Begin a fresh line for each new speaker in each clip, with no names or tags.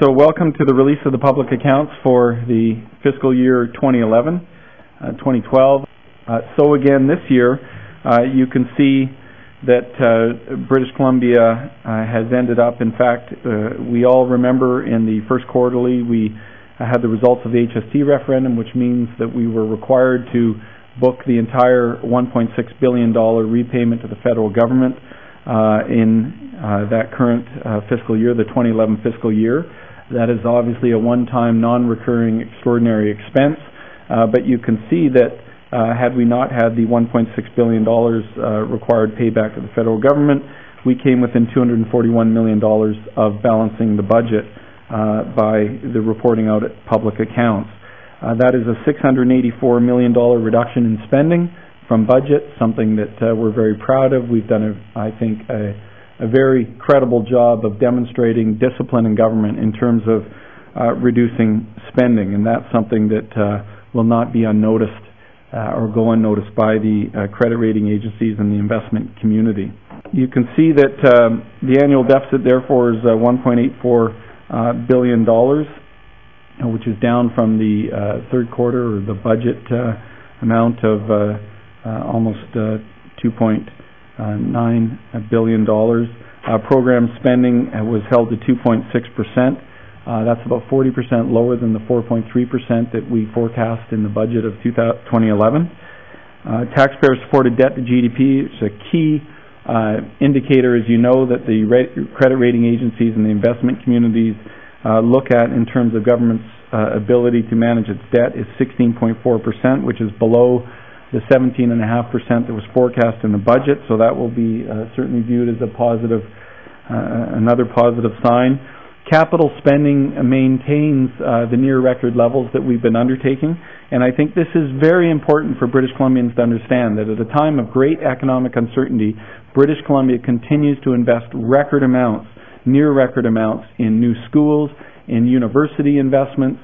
so welcome to the release of the public accounts for the fiscal year 2011, uh, 2012. Uh, so again, this year, uh, you can see that uh, British Columbia uh, has ended up, in fact, uh, we all remember in the first quarterly we had the results of the HST referendum, which means that we were required to book the entire $1.6 billion repayment to the federal government uh, in uh, that current uh, fiscal year, the 2011 fiscal year. That is obviously a one-time, non-recurring, extraordinary expense, uh, but you can see that uh, had we not had the $1.6 billion uh, required payback to the federal government, we came within $241 million of balancing the budget by the reporting out at public accounts. That is a $684 million reduction in spending, from budget, something that uh, we're very proud of. We've done, a, I think, a, a, very credible job of demonstrating discipline in government in terms of uh, reducing spending, and that's something that uh, will not be unnoticed uh, or go unnoticed by the uh, credit rating agencies and the investment community. You can see that um, the annual deficit, therefore, is uh, $1.84 billion, which is down from the third quarter or the budget amount of uh, almost uh, $2.9 Uh, billion. Uh, program spending uh, was held to 2.6%. Uh, that's about 40% lower than the 4.3% that we forecast in the budget of 2011. Taxpayer-supported debt to GDP is a key indicator, as you know, that the credit rating agencies and the investment communities look at in terms of government's ability to manage its debt is 16.4%, which is below the 17.5% that was forecast in the budget, so that will be uh, certainly viewed as a positive, uh, another positive sign. Capital spending maintains uh, the near record levels that we've been undertaking, and I think this is very important for British Columbians to understand that at a time of great economic uncertainty, British Columbia continues to invest record amounts, near record amounts, in new schools, in university investments,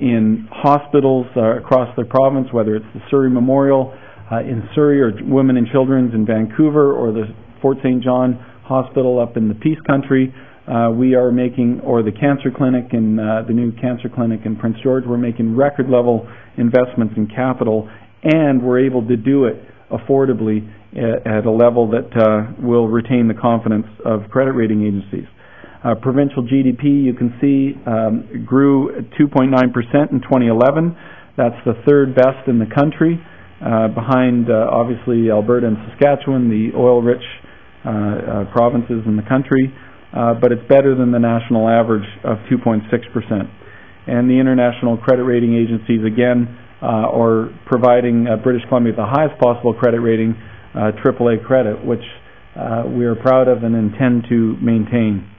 in hospitals uh, across the province, whether it's the Surrey Memorial uh, in Surrey or Women and Children's in Vancouver or the Fort St. John Hospital up in the Peace Country. Uh, we are making, or the cancer clinic in uh, the new cancer clinic in Prince George, we're making record level investments in capital, and we're able to do it affordably at, at a level that uh, will retain the confidence of credit rating agencies. Uh, provincial GDP, you can see, um, grew 2.9% in 2011. That's the third best in the country, uh, behind uh, obviously Alberta and Saskatchewan, the oil-rich uh, uh, provinces in the country, uh, but it's better than the national average of 2.6%. And the international credit rating agencies, again, are providing British Columbia the highest possible credit rating, AAA credit, which we are proud of and intend to maintain.